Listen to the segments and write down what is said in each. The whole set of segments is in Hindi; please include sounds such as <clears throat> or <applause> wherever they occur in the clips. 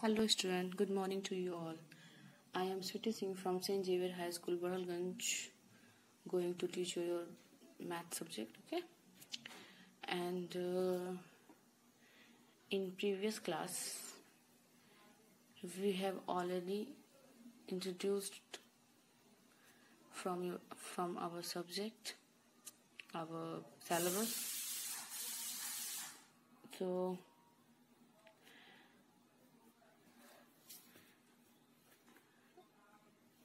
Hello student, good morning to you all. I am Switi Singh from St. Xavier High School, Baralganj, going to teach you your math subject, okay? And uh, in previous class, we have already introduced from your, from our subject, our syllabus. So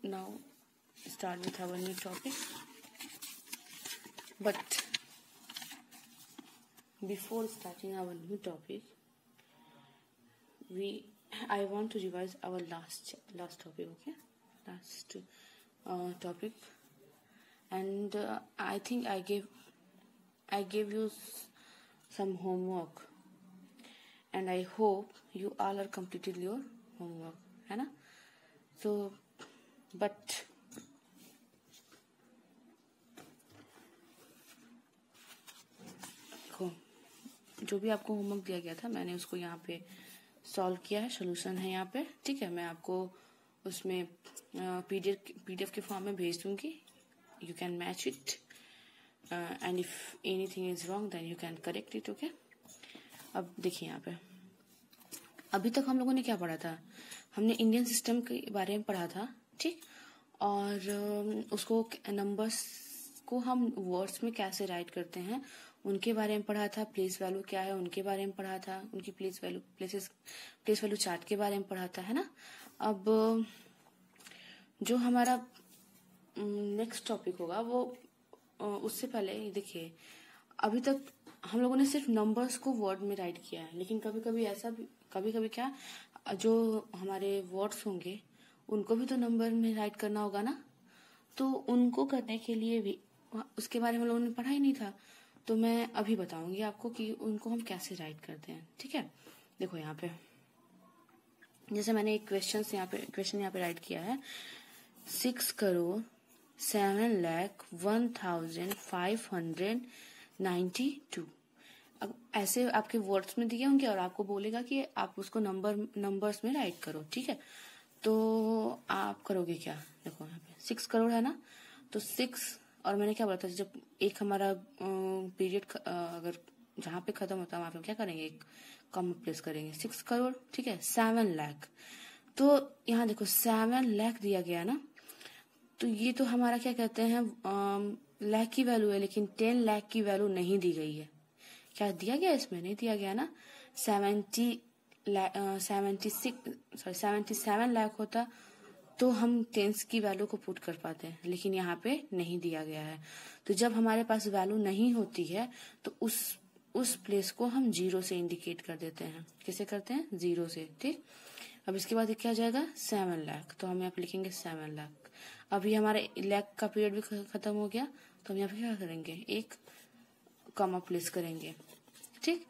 now start with our new topic. But before starting our new topic we i want to revise our last last topic okay? Last uh, topic. And uh, i think i gave i gave you some homework. And i hope you all are completed your homework है so but जो भी आपको होमवर्क दिया गया था, मैंने उसको यहाँ पे सॉल्व किया है सोल्यूशन है यहाँ पे, ठीक है? मैं आपको उसमें पीडीएफ पीडीएफ के फॉर्म में भेज दूँगी। You can match it and if anything is wrong then you can correct it okay अब देखिए यहाँ पे। अभी तक हम लोगों ने क्या पढ़ा था? हमने इंडियन सिस्टम के बारे में पढ़ा था। ठीक? और उसको नंबर्स को हम वर्ड्स में कैसे राइट करते हैं, उनके बारे में पढ़ा था प्लेस वैल्यू क्या है उनके बारे में पढ़ा था, उनकी place value places place value chart के बारे में पढ़ा था, है ना? अब, जो हमारा नेक्स्ट टॉपिक होगा, वो उससे पहले, देखिए, अभी तक हम लोगों ने सिर्फ़ नंबर्स को वर्ड में राइट किया है, लेकिन कभी कभी ऐसा भी कभी कभी क्या, जो हमारे वर्ड्स होंगे उनको भी तो नंबर में राइट करना होगा ना? तो उनको करने के लिए भी उसके बारे में लोगों ने पढ़ा ही नहीं था। तो मैं अभी बताऊँगी आपको कि उनको हम कैसे राइट करते हैं, ठीक है? देखो यहाँ पे, जैसे मैंने एक क्वेश्चन यहाँ पे क्वेश्चन यहाँ पे राइट किया है। Six crore seven lakh one thousand five hundred ninety two अब ऐसे आपके वर्ड्स में दिए होंगे और आपको बोलेगा कि आप उसको नंबर नंबर्स में राइट करो, ठीक है? तो आप करोगे क्या? देखो यहाँ पे सिक्स करोड़ है ना? तो सिक्स और मैंने क्या बोला था, जब एक हमारा पीरियड अगर जहाँ पे खत्म होता है, वहाँ पे क्या करेंगे? एक कम प्लेस करेंगे। सिक्स करोड़, ठीक है? सेवन लाख तो यहाँ देखो सेवन लाख दिया गया ना? तो ये तो हमारा क्या कहते हैं लाख की वैल्यू है, लेकिन टेन लाख की वैल्यू नहीं दी गई है। क्या दिया गया इसमें? नहीं दिया गया ना? Seventy seventy six sorry seventy seven lakh होता तो हम टेंस की वैल्यू को पुट कर पाते हैं, लेकिन यहाँ पे नहीं दिया गया है। तो जब हमारे पास वैल्यू नहीं होती है तो उस उस प्लेस को हम ज़ीरो से इंडिकेट कर देते हैं। कैसे करते हैं? ज़ीरो से, ठीक? अब इसके बाद क्या जाएगा? सेवन लाख तो हम यहाँ पे लिखेंगे सेवन लाख अभी हमारा लैख का पीरियड भी खत्म हो गया तो हम यहाँ पे क्या करेंगे? एक कॉमा प्लेस करेंगे, ठीक?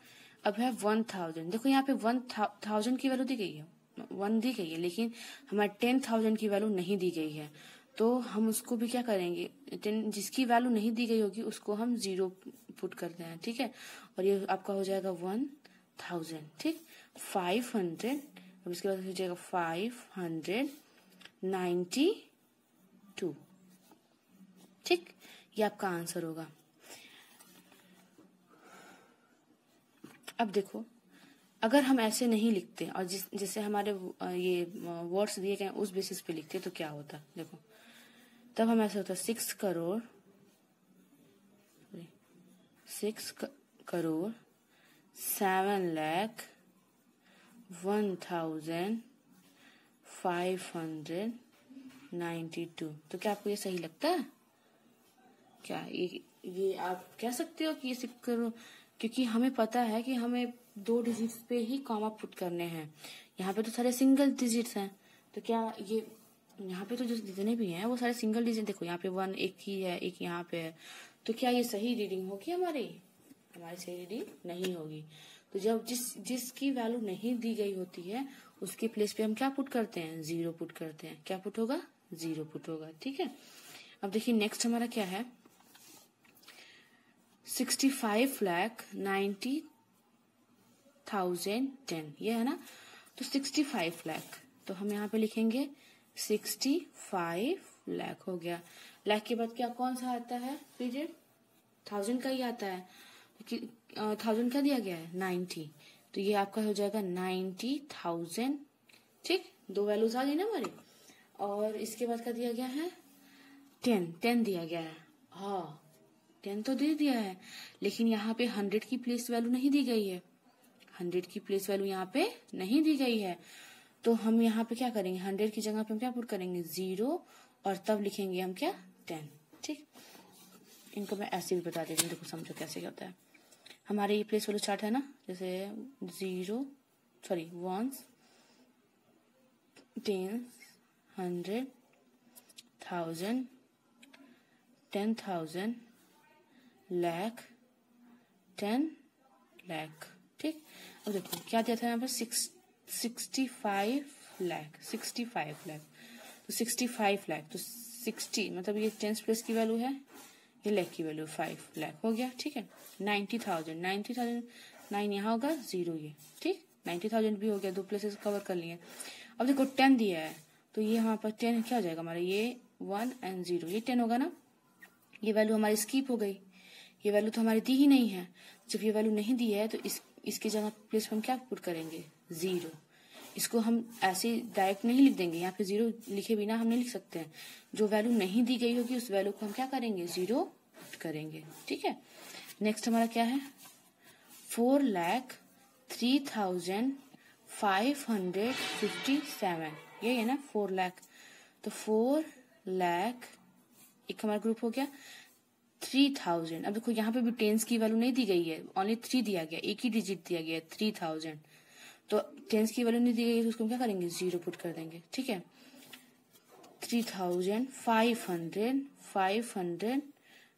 अब है वन थाउज़ेंड देखो यहाँ पे वन थाउज़ेंड की वैल्यू दी गई है। वन दी गई है, लेकिन हमारे टेन थाउज़ेंड की वैल्यू नहीं दी गई है। तो हम उसको भी क्या करेंगे? टेन जिसकी वैल्यू नहीं दी गई होगी, उसको हम ज़ीरो पुट करते हैं ठीक है? और ये आपका हो जाएगा वन थाउज़ेंड ठीक? फाइव हंड्रेड अब इसके बाद हो जाएगा फाइव हंड्रेड नाइन्टी टू ठीक? ये आपका आंसर होगा। अब देखो, अगर हम ऐसे नहीं लिखते और जिस, जैसे हमारे ये वर्ड्स दिए गए उस बेसिस पे लिखते तो क्या होता? देखो, तब हम ऐसे होता six crore six crore seven lakh one thousand five hundred ninety two तो क्या आपको ये सही लगता? है क्या ये ये आप कह सकते हो कि ये सिक्स करोड़ क्योंकि हमें पता है कि हमें दो डिजिट्स पे ही कॉमा पुट करने हैं। यहाँ पे तो सारे सिंगल डिजिट्स हैं। तो क्या ये, यहाँ पे तो जो जितने भी हैं, वो सारे सिंगल डिजिट देखो यहाँ पे वन एक ही है, एक यहाँ पे है। तो क्या ये सही रीडिंग होगी हमारी? हमारी सही रीडिंग नहीं होगी। तो जब जिस, जिसकी वैल्यू नहीं दी गई होती है, उसके प्लेस पे हम क्या पुट करते हैं? ज़ीरो पुट करते हैं। क्या पुट होगा? ज़ीरो पुट होगा। ठीक है? अब देखिए नेक्स्ट हमारा क्या है? Sixty five lakh ninety thousand ten, ये है ना? तो सिक्सटी फाइव लैख तो हम यहाँ पे लिखेंगे सिक्सटी फाइव लैख हो गया। लैख के बाद क्या, कौन सा आता है? पीरियड थाउज़ेंड का ही आता है। थाउज़ेंड क्या दिया गया है? नाइन्टी। तो ये आपका हो जाएगा नाइन्टी थाउज़ेंड, ठीक? दो वैल्यूज़ आ गई ना हमारी। और इसके बाद क्या दिया गया है? टेन टेन दिया गया है। हाँ। टेन तो दे दिया है, लेकिन यहाँ पे हंड्रेड की प्लेस वैल्यू नहीं दी गई है। हंड्रेड की प्लेस वैल्यू यहाँ पे नहीं दी गई है। तो हम यहाँ पे क्या करेंगे? हंड्रेड की जगह पे हम क्या पुट करेंगे? ज़ीरो और तब लिखेंगे हम क्या? टेन ठीक? इनको मैं ऐसे भी बता देती हूँ, देखो समझो कैसे क्या होता है। हमारे ये प्लेस वैल्यू चार्ट है ना? जैसे zero sorry ones ten hundred thousand ten thousand lakh ten lakh ठीक? अब देखो, क्या दिया था यहाँ पर? Six sixty five lakh sixty five lakh तो सिक्सटी फाइव लैख तो सिक्सटी मतलब ये टेंस प्लेस की वैल्यू है, ये लैख की वैल्यू फाइव लैख हो गया, ठीक है? Ninety thousand ninety thousand nine यहाँ होगा ज़ीरो ये, ठीक? नाइन्टी थाउज़ेंड भी हो गया, दो प्लेसेस कवर कर लिए। अब देखो टेन दिया है तो ये यहाँ पर टेन क्या हो जाएगा हमारा? ये वन एंड ज़ीरो ये टेन होगा ना? ये वैल्यू हमारी स्कीप हो गई। ये वैल्यू तो हमारी दी ही नहीं है। जब ये वैल्यू नहीं दी है तो इस, इसकी जगह प्लेस हम क्या पुट करेंगे? ज़ीरो। इसको हम ऐसे डायरेक्ट नहीं लिख देंगे। यहाँ पे ज़ीरो लिखे बिना हम नहीं लिख सकते हैं। जो वैल्यू नहीं दी गई होगी, उस वैल्यू को हम क्या करेंगे? ज़ीरो करेंगे। ठीक है? नेक्स्ट हमारा क्या है? Four lakh three thousand five hundred fifty seven. ये है ना? फोर लैख। तो फोर लैख, एक हमारा ग्रुप हो गया। थ्री थाउज़ेंड अब देखो, यहाँ पे भी टेंस की वैल्यू नहीं दी गई है। ओनली थ्री दिया गया। एक ही डिजिट दिया गया है थ्री थाउज़ेंड तो टेंस की वैल्यू नहीं दी गई तो उसको हम क्या करेंगे? ज़ीरो पुट कर देंगे। ठीक है? Three thousand five hundred five hundred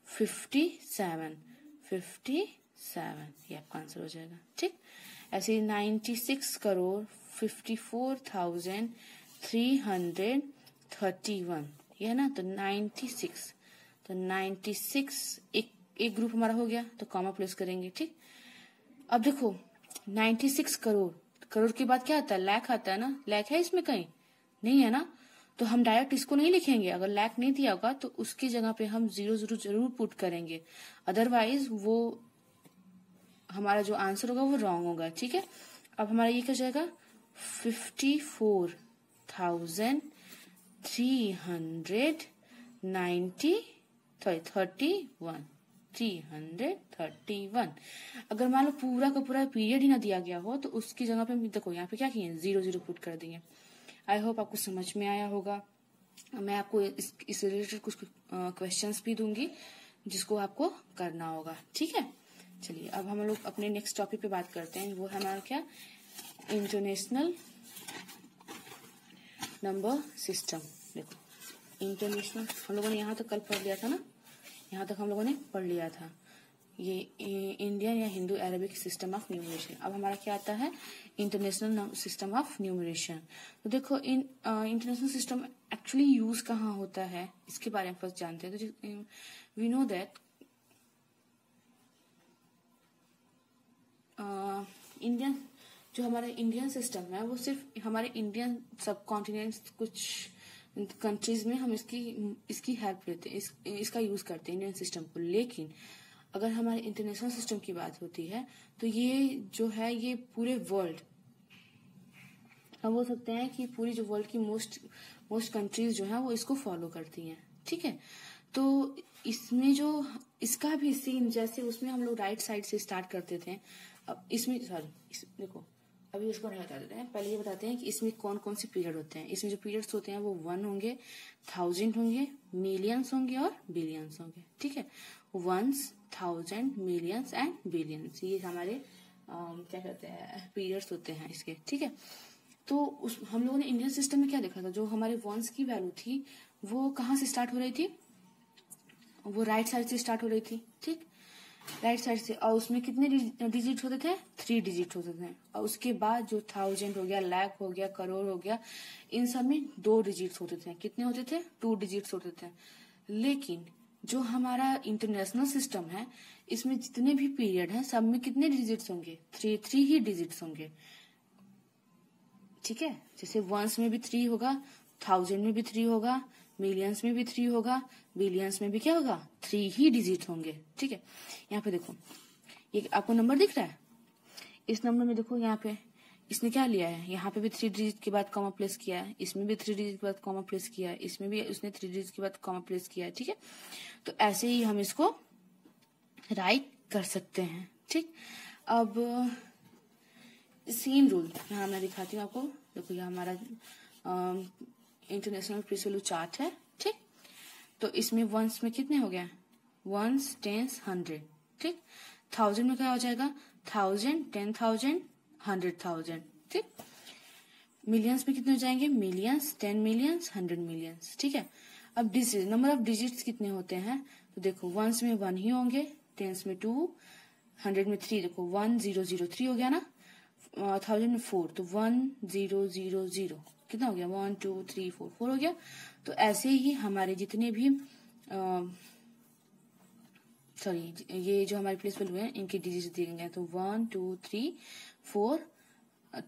fifty seven fifty seven ये आपका आंसर हो जाएगा। ठीक? ऐसे ninety six crore fifty four thousand three hundred thirty one ये है ना? तो नाइन्टी सिक्स तो नाइन्टी सिक्स एक एक ग्रुप हमारा हो गया तो कॉमा प्लेस करेंगे, ठीक? अब देखो नाइन्टी सिक्स करोड़ करोड़ के बाद क्या आता है? लैख आता है ना? लैख है इसमें कहीं? नहीं है ना? तो हम डायरेक्ट इसको नहीं लिखेंगे। अगर लैक नहीं दिया होगा तो उसकी जगह पे हम ज़ीरो ज़ीरो ज़रूर पुट करेंगे। अदरवाइज़ वो हमारा जो आंसर होगा, वो रॉन्ग होगा, ठीक है? अब हमारा ये क्या जाएगा? Fifty four thousand three hundred ninety sorry thirty one three hundred thirty one अगर मान लो पूरा का पूरा पीरियड ही ना दिया गया हो तो उसकी जगह पे देखो यहाँ पे क्या किए ज़ीरो ज़ीरो पुट कर दिए आई होप आपको समझ में आया होगा। मैं आपको इस, इस रिलेटेड कुछ क्वेश्चन भी दूँगी जिसको आपको करना होगा। ठीक है? चलिए अब हम लोग अपने नेक्स्ट टॉपिक पे बात करते हैं। वो है हमारा क्या? इंटरनेशनल नंबर सिस्टम देखो। इंटरनेशनल हम लोगों ने यहाँ तक कल पढ़ लिया था ना? यहाँ तक हम लोगों ने पढ़ लिया था। ये इंडियन या Hindu Arabic system of numeration अब हमारा क्या आता है? इंटरनेशनल सिस्टम ऑफ़ न्यूमरेशन तो देखो, in international system actually use कहाँ होता है? इसके बारे में फ़र्स्ट जानते हैं। तो वी नो दैट इंडियन जो हमारा इंडियन सिस्टम है, वो सिर्फ़ हमारे इंडियन सब कॉन्टिनेंट कुछ कंट्रीज़ में हम इसकी इसकी हेल्प लेते हैं इस, इसका यूज़ करते हैं इंडियन सिस्टम को। लेकिन अगर हमारे इंटरनेशनल सिस्टम की बात होती है तो ये जो है ये पूरे वर्ल्ड हम बोल सकते हैं कि पूरी जो वर्ल्ड की मोस्ट मोस्ट कंट्रीज़ जो है वो इसको फॉलो करती हैं। ठीक है? तो इसमें जो इसका भी सीन जैसे उसमें हम लोग राइट साइड से स्टार्ट करते थे। अब इसमें सॉरी इस, देखो अभी उसको नहीं बता देते हैं। पहले ये बताते हैं कि इसमें कौन कौन से पीरियड होते हैं। इसमें जो पीरियड्स होते हैं वो वन होंगे, थाउज़ेंड होंगे, मिलियंस होंगे और बिलियंस होंगे। ठीक है? Ones, thousand, millions and billions. ये हमारे क्या कहते हैं, पीरियड्स होते हैं इसके। ठीक है? तो उस, हम लोगों ने इंडियन सिस्टम में क्या देखा था? जो हमारे वंस की वैल्यू थी, वो कहाँ से स्टार्ट हो रही थी? वो राइट साइड से स्टार्ट हो रही थी। ठीक? राइट साइड से, और उसमें कितने डिजिट होते थे? थ्री डिजिट होते थे। और उसके बाद जो थाउज़ेंड हो गया लाख हो गया करोड़ हो गया, इन सब में दो डिजिट्स होते थे। कितने होते थे? टू डिजिट्स होते थे। लेकिन जो हमारा इंटरनेशनल सिस्टम है, इसमें जितने भी पीरियड है, सब में कितने डिजिट्स होंगे? थ्री थ्री ही डिजिट्स होंगे। ठीक है? जैसे वंस में भी थ्री होगा थाउज़ेंड में भी थ्री होगा मिलियंस में भी थ्री होगा बिलियंस में भी क्या होगा? थ्री ही डिजिट होंगे, ठीक है? यहाँ पे देखो, ये आपको नंबर दिख रहा है? इस नंबर में देखो यहाँ पे, इसने क्या लिया है? यहाँ पे भी थ्री डिजिट के बाद कॉमा प्लेस किया है, इसमें भी थ्री डिजिट के बाद कॉमा प्लेस किया है, इसमें भी उसने थ्री डिजिट के बाद कॉमा प्लेस किया है, ठीक है? तो ऐसे ही हम इसको राइट कर सकते हैं, ठीक? अब सेम रूल यहाँ मैं दिखाती हूँ आपको, देखो ये हमारा इंटरनेशनल प्रीसोलू चार्ट है, ठीक? तो इसमें वंस में कितने हो गए? वंस टेंस हंड्रेड ठीक? थाउज़ेंड में क्या हो जाएगा? Thousand ten thousand hundred thousand ठीक? मिलियंस में कितने हो जाएँगे? Millions ten millions hundred millions ठीक है? अब डिजिट नंबर ऑफ़ डिजिट्स कितने होते हैं? तो देखो वंस में वन ही होंगे टेंस में टू हंड्रेड में थ्री देखो वन ज़ीरो ज़ीरो थ्री हो गया ना? थाउज़ेंड में फोर तो वन ज़ीरो ज़ीरो ज़ीरो कितना हो गया? One two three four four हो गया। तो ऐसे ही हमारे जितने भी सॉरी ये जो हमारे प्लेस वैल्यू है, इनके डिजिट दिए गए तो one two three four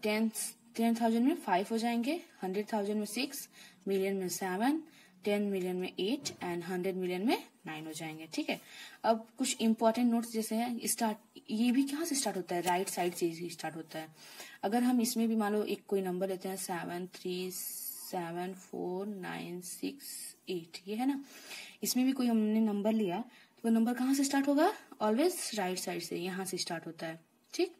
ten ten thousand में फाइव हो जाएँगे हंड्रेड थाउज़ेंड में सिक्स मिलियन में सेवन टेन मिलियन में एट एंड हंड्रेड मिलियन में नाइन हो जाएँगे, ठीक है? अब कुछ इंपॉर्टेंट नोट्स जैसे हैं स्टार्ट ये भी कहाँ से स्टार्ट होता है? राइट साइड से स्टार्ट होता है। अगर हम इसमें भी मान लो एक कोई नंबर लेते हैं seven three seven four nine six eight ये है ना? इसमें भी कोई हमने नंबर लिया तो वो नंबर कहाँ से स्टार्ट होगा? ऑलवेज राइट साइड से, यहाँ से स्टार्ट होता है, ठीक?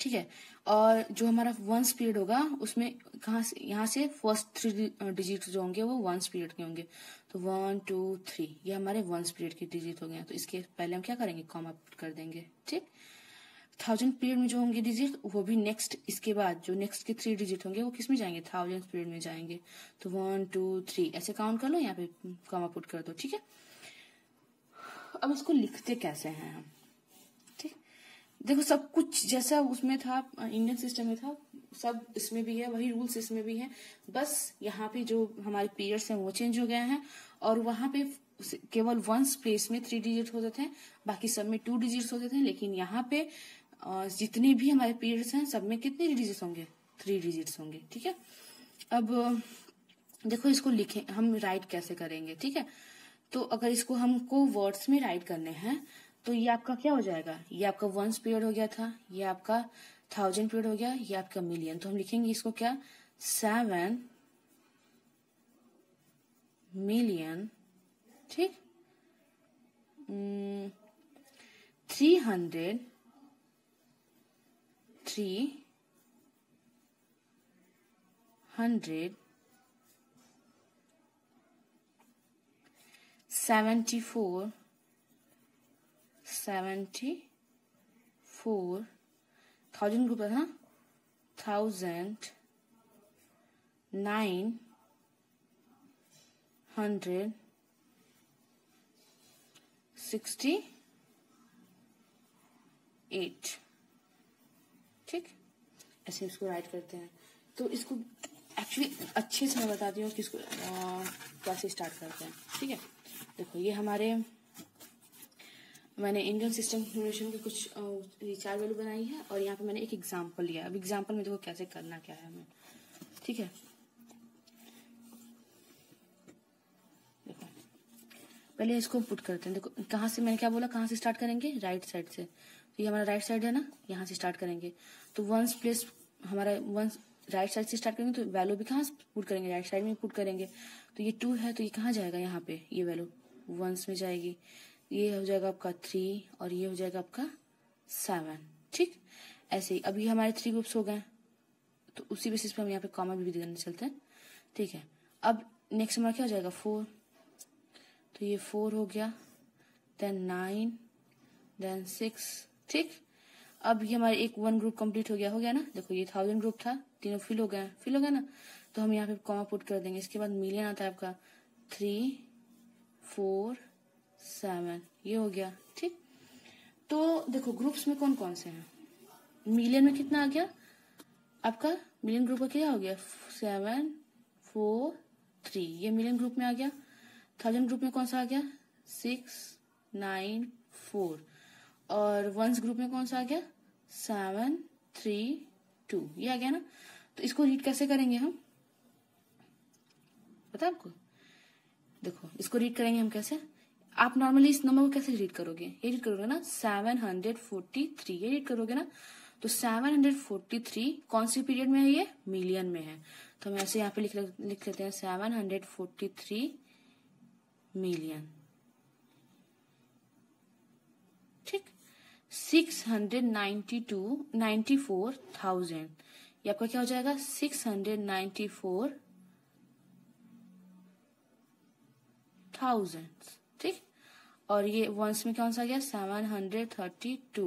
ठीक है? और जो हमारा वंस पीरियड होगा, उसमें कहा से, यहाँ से फ़र्स्ट थ्री डिजिट जो होंगे वो वंस पीरियड के होंगे। तो वन टू थ्री ये हमारे वंस पीरियड के डिजिट हो गए तो इसके पहले हम क्या करेंगे? कॉमा कर देंगे, ठीक? थाउज़ेंड पीरियड में जो होंगे डिजिट वो भी नेक्स्ट इसके बाद जो नेक्स्ट के थ्री डिजिट होंगे, वो किसमें जाएँगे? थाउज़ेंड पीरियड में जाएँगे। तो वन टू थ्री ऐसे काउंट कर लो, यहाँ पे कॉमा पुट कर दो, ठीक है? अब इसको लिखते कैसे हैं हम? देखो, सब कुछ जैसा उसमें था इंडियन सिस्टम में था, सब इसमें भी है, वही रूल्स इसमें भी है। बस यहाँ पे जो हमारे पीरियड्स हैं, वो चेंज हो गए हैं और वहाँ पे केवल वंस प्लेस में थ्री डिजिट होते थे बाकी सब में टू डिजिट होते थे लेकिन यहाँ पे जितने भी हमारे पीरियड्स हैं, सब में कितने डिजिट होंगे? थ्री डिजिट्स होंगे, ठीक है? अब, देखो, इसको लिखे, हम राइट कैसे करेंगे, ठीक है? तो अगर इसको हमको वर्ड्स में राइट करने हैं तो ये आपका क्या हो जाएगा? ये आपका वंस पीरियड हो गया था, ये आपका थाउज़ेंड पीरियड हो गया, ये आपका मिलियन तो हम लिखेंगे इसको क्या? सेवन मिलियन ठीक? Three hundred three hundred seventy four seventy four thousand group था thousand nine hundred sixty eight ठीक? ऐसे इसको राइट करते हैं। तो इसको एक्चुअली अच्छे से मैं बताती हूँ कि इसको कैसे स्टार्ट करते हैं। ठीक है? देखो, ये हमारे मैंने इंडियन सिस्टम न्यूट्रिशन के कुछ चार वैल्यू बनाई है और यहाँ पे मैंने एक एग्ज़ाम्पल लिया अब एग्ज़ाम्पल में देखो कैसे करना, क्या है हमें। ठीक है? पहले इसको पुट करते हैं। देखो, कहाँ से मैंने क्या बोला? कहाँ से स्टार्ट करेंगे? राइट साइड से। तो ये हमारा राइट साइड है ना? यहाँ से स्टार्ट करेंगे। तो वंस प्लेस हमारा वंस राइट साइड से स्टार्ट करेंगे तो वैल्यू भी कहाँ पुट करेंगे? राइट साइड में पुट करेंगे। तो ये टू है तो ये कहाँ जाएगा यहाँ पे? ये वैल्यू वंस में जाएगी। ये हो जाएगा आपका थ्री और ये हो जाएगा आपका सेवन ठीक? ऐसे ही, अभी हमारे थ्री ग्रुप्स हो गए तो उसी बेसिस पे हम यहाँ पे कॉमा भी देने चलते हैं, ठीक है? अब नेक्स्ट हमारा क्या हो जाएगा? फोर तो ये फोर हो गया देन नाइन देन सिक्स ठीक? अब ये हमारे एक वन ग्रुप कंप्लीट हो गया हो गया ना? देखो ये थाउज़ेंड ग्रुप था, तीनों फिल हो गए फिल हो गया ना? तो हम यहाँ पे कॉमा पुट कर देंगे। इसके बाद मिलियन आता है आपका थ्री फोर सेवन ये हो गया, ठीक? तो देखो ग्रुप्स में कौन कौन से हैं? मिलियन में कितना आ गया? आपका मिलियन ग्रुप का क्या हो गया? सेवन फोर थ्री ये मिलियन ग्रुप में आ गया। थाउज़ेंड ग्रुप में कौन सा आ गया? सिक्स नाइन फोर और वंस ग्रुप में कौन सा आ गया? सेवन थ्री टू ये आ गया ना? तो इसको रीड कैसे करेंगे हम? पता आपको? देखो, इसको रीड करेंगे हम कैसे? आप नॉर्मली इस नंबर को कैसे रीड करोगे? ये रीड करोगे ना सेवन हंड्रेड फोर्टी थ्री ये रीड करोगे ना? तो सेवन हंड्रेड फोर्टी थ्री कौन सी पीरियड में है ये? मिलियन में है। तो हम ऐसे यहाँ पे लिख लिख लेते हैं seven hundred forty three million ठीक? Six hundred ninety two ninety four thousand ये आपका क्या हो जाएगा? Six hundred ninety four thousand ठीक और ये वंस में कौन सा गया? Seven hundred thirty two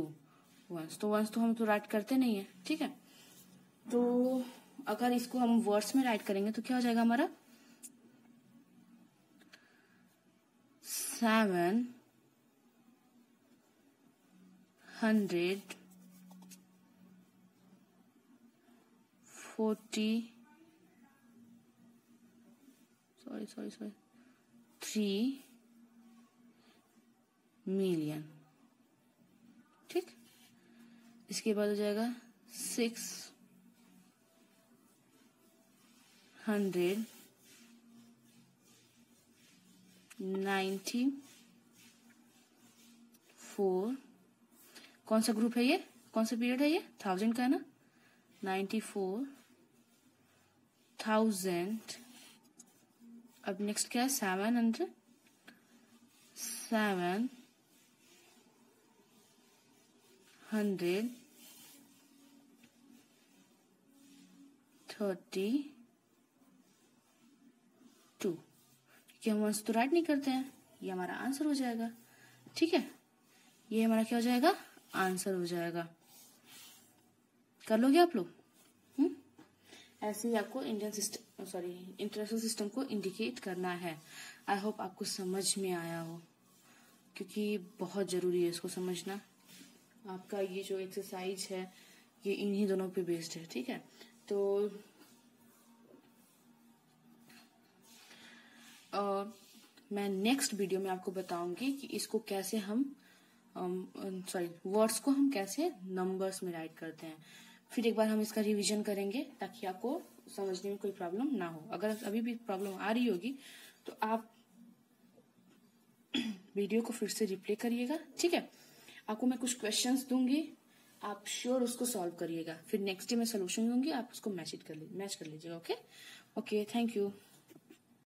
ones तो वंस तो हम तो राइट करते नहीं है, ठीक है? तो अगर इसको हम वर्ड्स में राइट करेंगे तो क्या हो जाएगा हमारा? Seven hundred forty sorry sorry sorry three million ठीक? इसके बाद हो जाएगा सिक्स हंड्रेड नाइन्टी फोर कौन सा ग्रुप है ये? कौन सा पीरियड है ये? थाउज़ेंड का है ना? नाइन्टी फोर थाउज़ेंड अब नेक्स्ट क्या है? Seven hundred seven hundred thirty two क्योंकि हम वंस तो राइट नहीं करते हैं। ये हमारा आंसर हो जाएगा। ठीक है? ये हमारा क्या हो जाएगा? आंसर हो जाएगा। कर लोगे आप लोग? हम्म? ऐसे ही आपको Indian system sorry international system को इंडिकेट करना है। आई होप आपको समझ में आया हो। क्योंकि बहुत ज़रूरी है इसको समझना। आपका ये जो एक्सरसाइज है ये इन्हीं दोनों पे बेस्ड है ठीक है? तो आ, मैं नेक्स्ट वीडियो में आपको बताऊँगी कि इसको कैसे हम सॉरी वर्ड्स को हम कैसे नंबर्स में राइट करते हैं। फिर एक बार हम इसका रिवीजन करेंगे ताकि आपको समझने में कोई प्रॉब्लम ना हो। अगर अभी भी प्रॉब्लम आ रही होगी तो आप <clears throat> वीडियो को फिर से रिप्ले करिएगा ठीक है? आपको मैं कुछ क्वेश्चंस दूँगी। आप श्योर उसको सॉल्व करिएगा। फिर नेक्स्ट डे मैं सोल्यूशन दूँगी, आप उसको मैच कर मैच कर लीजिएगा ओके ओके थैंक यू